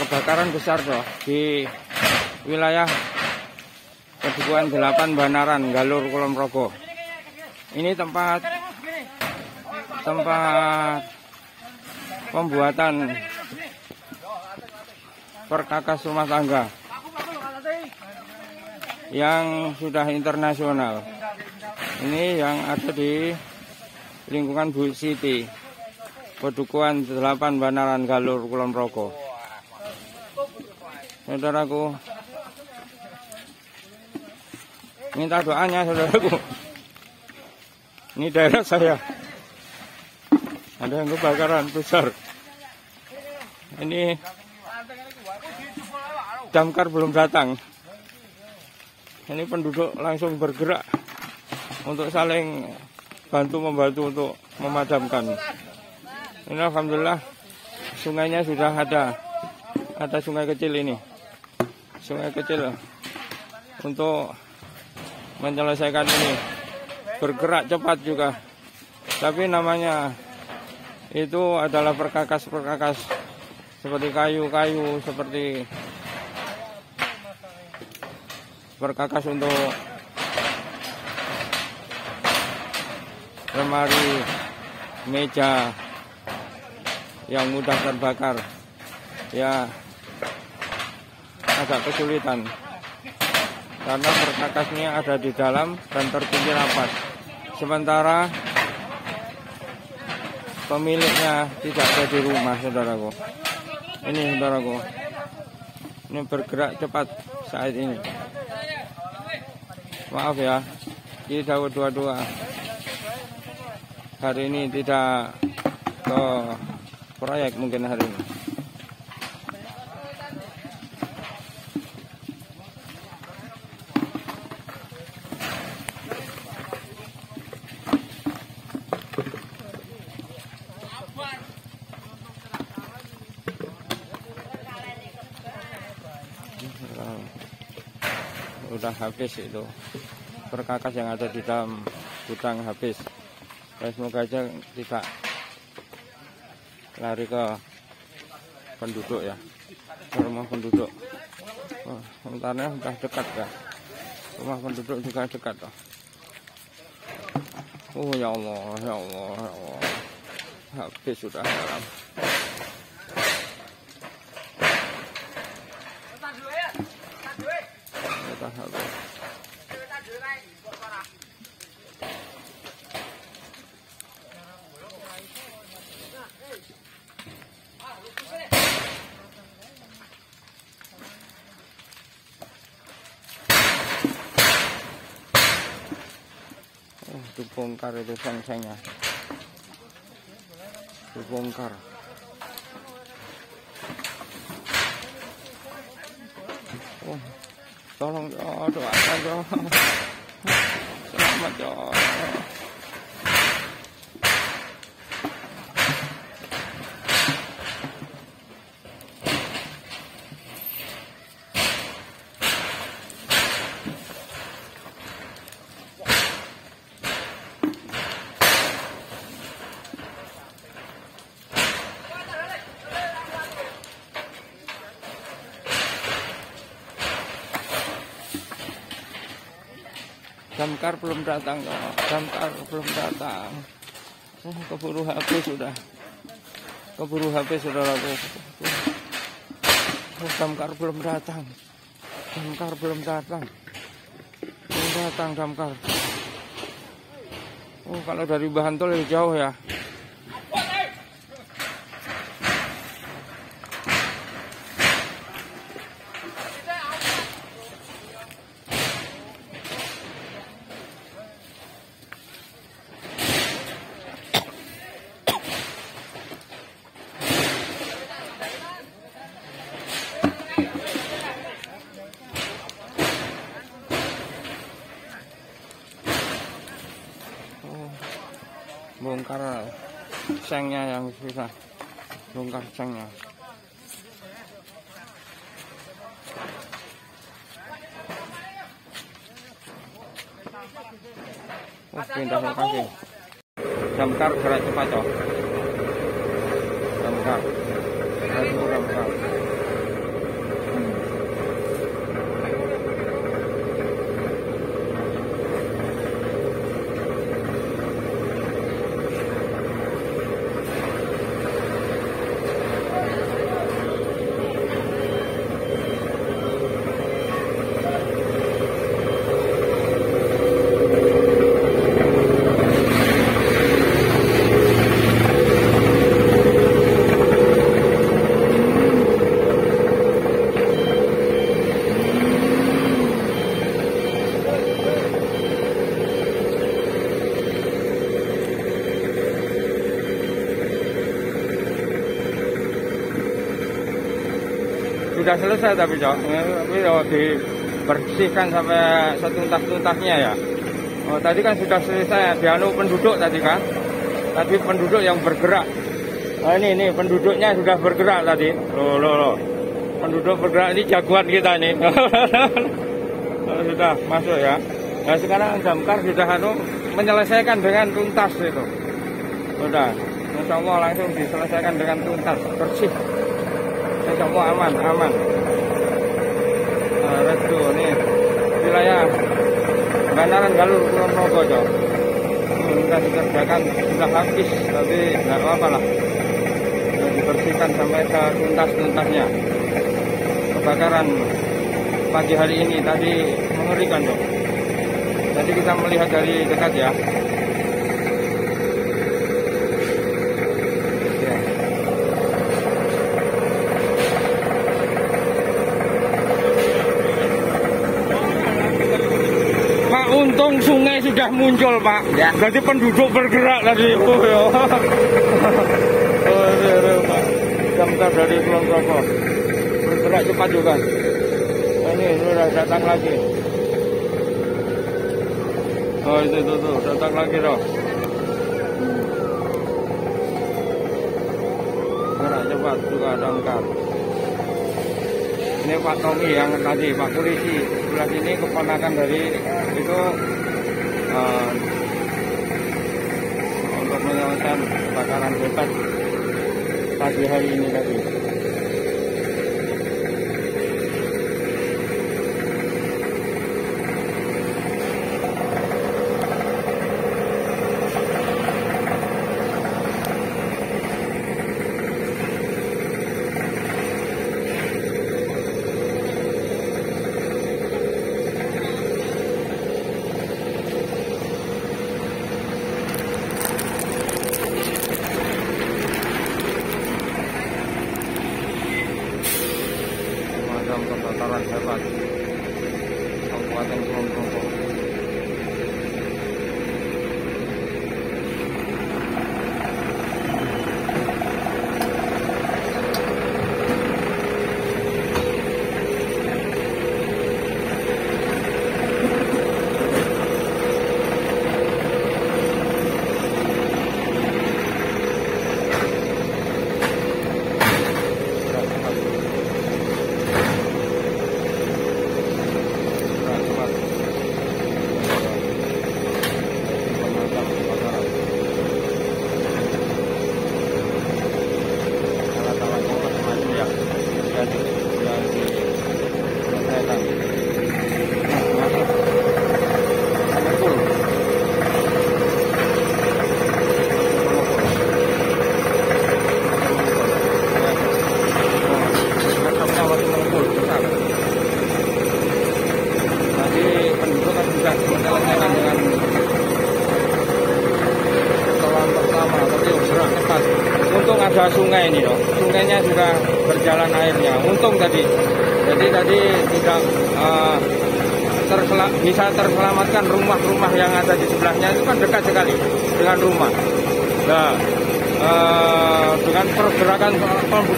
kebakaran besar toh di wilayah Kedukuan 8 Banaran Galur Kulon Progo. Ini tempat tempat pembuatan perkakas rumah tangga yang sudah internasional. Ini yang ada di lingkungan Bu Siti. Pedukuan 8 Banaran Galur Kulon Progo. Saudaraku, Minta doanya saudaraku. Ini daerah saya. Ada yang kebakaran besar. Ini damkar belum datang. Ini penduduk langsung bergerak untuk saling bantu membantu untuk memadamkan. Ini alhamdulillah sungainya sudah ada. Ada sungai kecil ini. Sungai kecil untuk menyelesaikan ini. Bergerak cepat juga. Tapi namanya itu adalah perkakas-perkakas seperti kayu-kayu seperti perkakas untuk lemari meja yang mudah terbakar. Ya agak kesulitan karena perkakasnya ada di dalam dan terkunci rapat. Sementara pemiliknya tidak ada di rumah, saudaraku. Ini saudaraku, ini bergerak cepat saat ini. Maaf ya, kita dua-dua hari ini tidak ke proyek mungkin hari ini. Udah habis itu. Perkakas yang ada di dalam gudang habis. Ya semoga aja tidak lari ke penduduk ya. Ke rumah penduduk. Oh, sementara sudah dekat ya. Rumah penduduk juga dekat oh. oh ya Allah ya Allah ya Allah. Habis sudah dalam Oh, dibongkar itu seng-sengnya. Dibongkar. Tolong oh, doakan dong. Selamat dong. Damkar belum datang kok. Damkar belum datang. Oh, keburu HP sudah. Keburu HP saudaraku. Oh, damkar belum datang. Damkar belum datang. Belum datang damkar. Oh, kalau dari bahan tol jauh ya. Bongkar sengnya yang susah. Bongkar sengnya oh, pindah lokasi. Damkar gerak cepat damkar damkar sudah selesai tapi cok. Tapi oh, dibersihkan sampai setuntas-tuntasnya ya. Oh tadi kan sudah selesai dianu penduduk tadi kan tadi penduduk yang bergerak. Oh, ini ini penduduknya sudah bergerak tadi. Loh loh loh. Penduduk bergerak ini jagoan kita ini. Oh, sudah masuk ya. Nah sekarang damkar sudah anu menyelesaikan dengan tuntas itu. Sudah. Insya langsung diselesaikan dengan tuntas bersih Insya Allah aman aman. Restu ini wilayah Banaran Galur Kulon Progo sudah dikerjakan sudah habis tapi nggak apa-apa lah. Sudah dibersihkan sampai ke tuntas-tuntasnya. Kebakaran pagi hari ini tadi mengerikan dong Tadi kita melihat dari dekat ya. Pak, untung sungai sudah muncul, Pak. Ya. Jadi penduduk bergerak tadi. Oh, ya. oh, ya, ya, dari Kulon Progo. Bergerak cepat juga. Ini sudah datang lagi. Oh itu tuh, tuh datang lagi loh. Gerak cepat juga damkar. Ini Pak Tommy yang tadi Pak Polisi sebelah sini keponakan dari itu uh, untuk menyelesaikan kebakaran hebat pagi hari ini tadi. kebakaran hebat Kabupaten Kulon Progo. Ada sungai ini loh. Sungainya sudah berjalan airnya. Untung tadi. Jadi tadi tidak uh, tersel bisa terselamatkan rumah-rumah yang ada di sebelahnya itu kan dekat sekali dengan rumah. Nah, uh, dengan pergerakan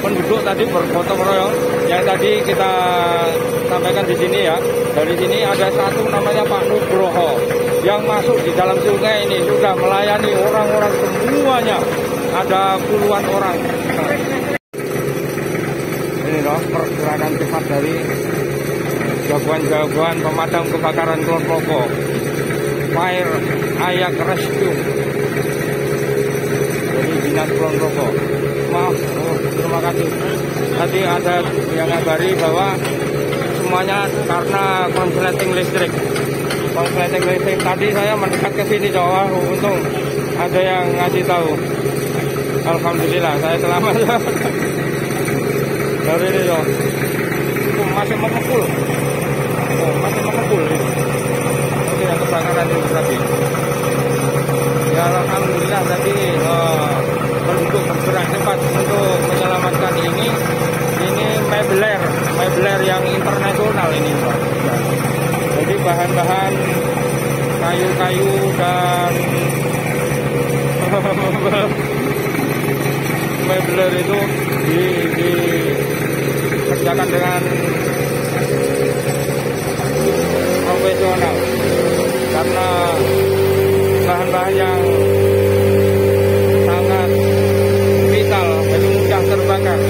penduduk tadi bergotong royong yang tadi kita sampaikan di sini ya. Dari sini ada satu namanya Pak Nugroho yang masuk di dalam sungai ini sudah melayani orang-orang semuanya ada puluhan orang. Ini loh pergerakan cepat dari jagoan-jagoan pemadam kebakaran Kulon. Fire Ayak Rescue dari Dinas Kulon. Maaf, oh, terima kasih. Tadi ada yang ngabari bahwa semuanya karena konsleting listrik. Konsleting listrik tadi saya mendekat ke sini Jawa untung ada yang ngasih tahu. Alhamdulillah saya selamat. Dari ini loh oh, masih memukul. Oh, masih memukul ini. Yang kebakaran itu tadi. Ya Alhamdulillah tadi uh, penduduk bergerak cepat untuk menyelamatkan ini. Ini mebler mebler yang internasional ini Pak. jadi bahan-bahan kayu-kayu dan mebler itu di kerjakan dengan profesional karena bahan-bahan yang sangat vital jadi mudah terbakar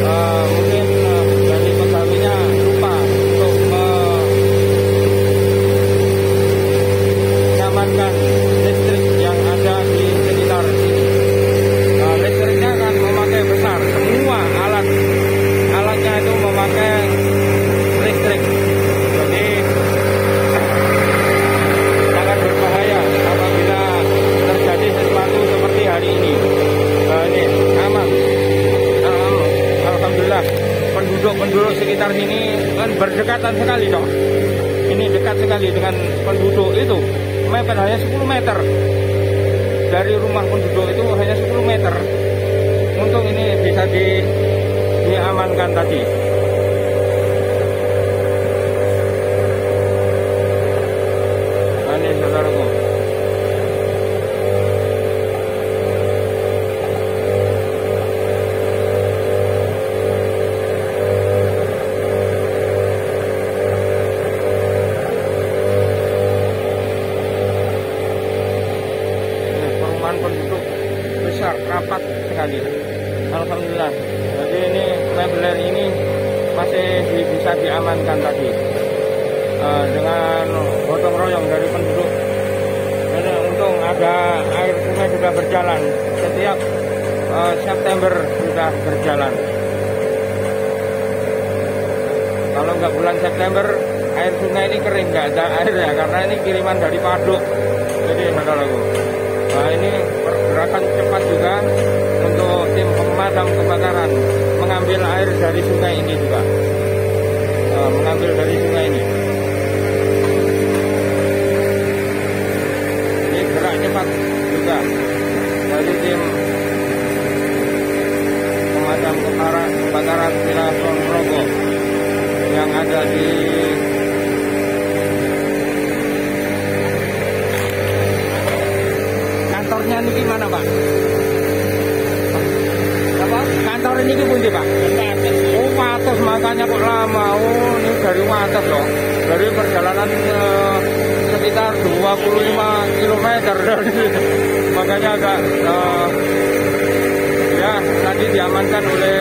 uh, mungkin uh, dari pegawainya lupa untuk mengamankan listrik yang ada di sekitar sini uh, listriknya akan memakai besar semua alat alatnya itu memakai listrik jadi sangat berbahaya apabila terjadi sesuatu seperti hari ini uh, ini aman um, Alhamdulillah penduduk-penduduk sekitar sini kan berdekatan sekali dong ini dekat sekali dengan penduduk itu meter hanya 10 meter. Dari rumah penduduk itu hanya 10 meter. Untung ini bisa di diamankan tadi Nah, ini saudaraku Ini perumahan penduduk besar rapat sekali Alhamdulillah jadi ini mebeler ini masih di- bisa diamankan tadi Eh, dengan gotong royong dari penduduk ini untung ada sungai sudah berjalan. Setiap eh, September sudah berjalan. Kalau nggak bulan September air sungai ini kering nggak ada air ya karena ini kiriman dari Paduk. Jadi saudaraku nah ini pergerakan cepat juga untuk tim pemadam kebakaran mengambil air dari sungai ini juga. Nah, mengambil dari sungai ini gerak cepat juga dari tim pemadam kebakaran Progo yang ada di kantornya ini gimana pak? Apa? Kantor ini pun pak? Oh Wates makanya kok lama. Oh ini dari Wates loh. Dari perjalanan eh, sekitar 25 km dari makanya agak eh, ya tadi diamankan oleh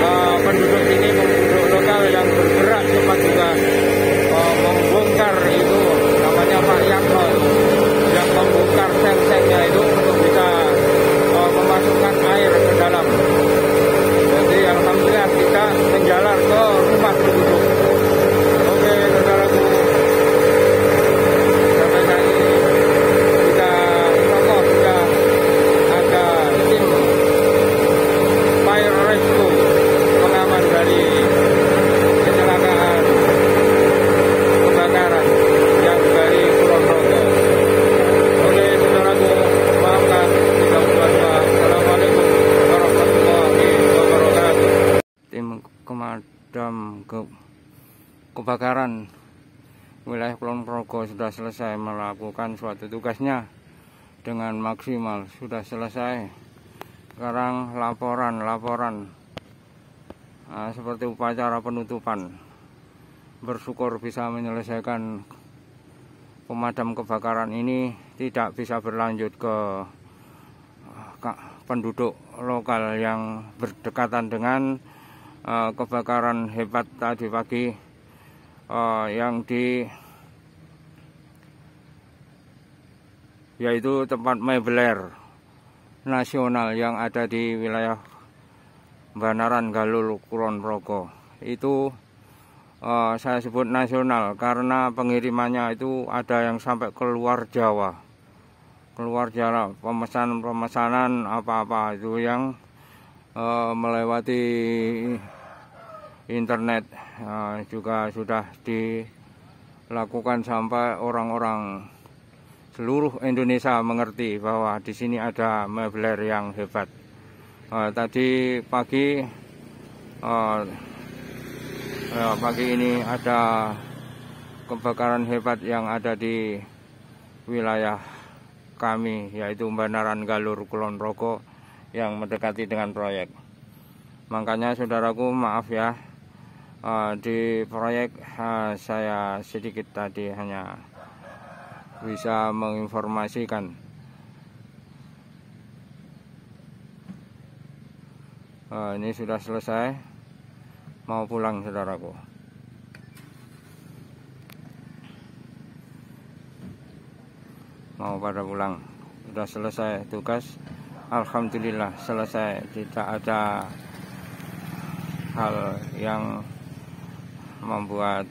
eh, penduduk sini penduduk lokal yang bergerak cepat juga eh, membongkar itu namanya Pak Yatno itu yang membongkar seng-sengnya itu untuk bisa eh, memasukkan air ke dalam jadi alhamdulillah kita menjalar ke rumah penduduk oke saudaraku sampai saat ini kita tokoh sudah ada tim fire rescue pengaman dari kecelakaan kebakaran yang dari Kulon Progo. Oke, saudaraku, maafkan jika dua Assalamualaikum warahmatullahi wabarakatuh. Tim pemadam ke kebakaran. Wilayah Kulon Progo sudah selesai melakukan suatu tugasnya dengan maksimal. Sudah selesai. Sekarang laporan laporan. Nah, seperti upacara penutupan. Bersyukur bisa menyelesaikan pemadam kebakaran ini. Tidak bisa berlanjut ke penduduk lokal yang berdekatan dengan eh, kebakaran hebat tadi pagi eh, yang di yaitu tempat mebeler nasional yang ada di wilayah Banaran Galul Kulon Progo. Itu eh, saya sebut nasional karena pengirimannya itu ada yang sampai keluar Jawa. Keluar Jawa pemesanan-pemesanan apa-apa itu yang eh, melewati internet eh, juga sudah dilakukan sampai orang-orang seluruh Indonesia mengerti bahwa di sini ada mebeler yang hebat. Eh, tadi pagi eh, pagi ini ada kebakaran hebat yang ada di wilayah kami yaitu Banaran Galur Kulon Progo yang mendekati dengan proyek. makanya saudaraku maaf ya uh, di proyek uh, saya sedikit tadi hanya bisa menginformasikan. Uh, ini sudah selesai. Mau pulang saudaraku. Mau pada pulang. Sudah selesai tugas. Alhamdulillah selesai. Tidak ada hal yang membuat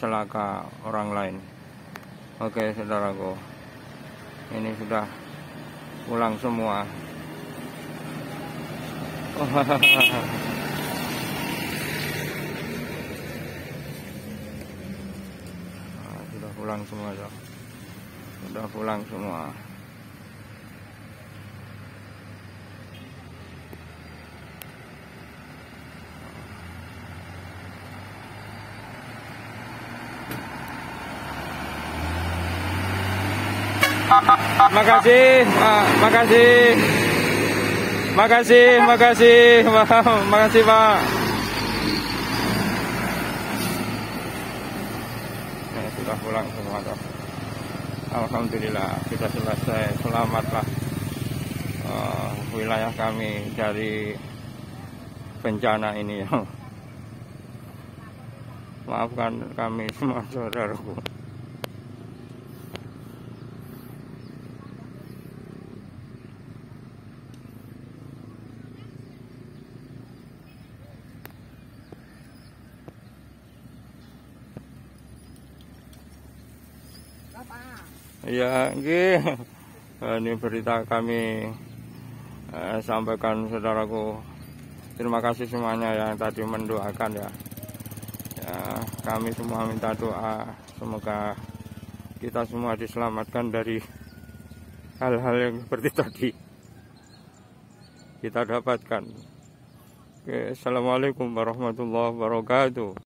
celaka orang lain. Oke saudaraku ini sudah pulang semua. Nah, sudah pulang semua sudah pulang semua Makasih, Pak. Makasih. Makasih, makasih. makasih, Pak. Nah, sudah pulang semua. Alhamdulillah sudah selesai. Selamatlah uh, wilayah kami dari bencana ini. Maafkan kami semua saudaraku. Ya, ini berita kami eh, sampaikan saudaraku. Terima kasih semuanya yang tadi mendoakan ya. ya. Kami semua minta doa semoga kita semua diselamatkan dari hal-hal yang seperti tadi kita dapatkan. Oke, Assalamualaikum warahmatullahi wabarakatuh.